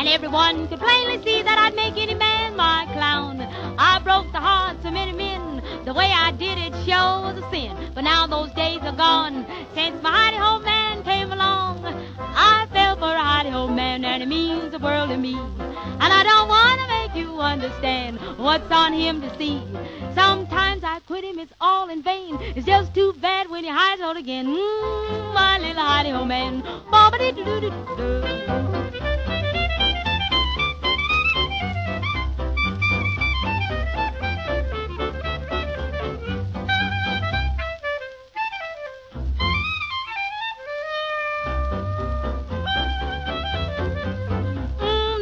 And everyone could plainly see that I'd make any man my clown. I broke the hearts of many men. The way I did it sure was a sin. But now those days are gone. Since my hidey home man came along, I fell for a hidey home man, and it means the world to me. And I don't want to make you understand what's on him to see. Sometimes I quit him, it's all in vain. It's just too bad when he hides out again. Mmm, my little hidey home man. Bobbity-doo-doo-doo.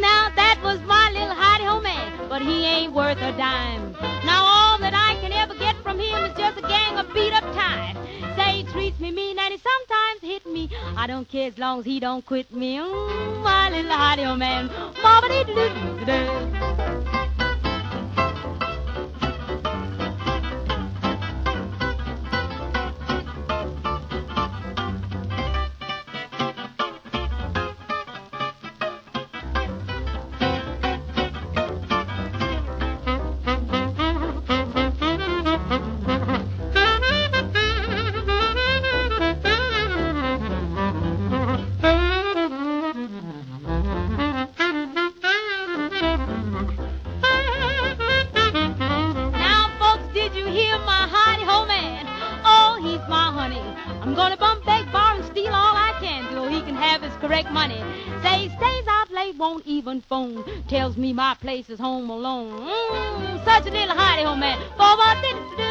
Now that was my little hidey home man, but he ain't worth a dime. Now all that I can ever get from him is just a gang of beat up ties. Say he treats me mean and he sometimes. I don't care as long as he don't quit me. Mm, my little hidey home man. Bobbity-doo-doo-doo. I'm gonna bump, beg, borrow, and steal all I can till he can have his correct money. Say stays out late, won't even phone. Tells me my place is home alone. Mm, such a little hidey ho man. Bo-bo-did-did-did-did.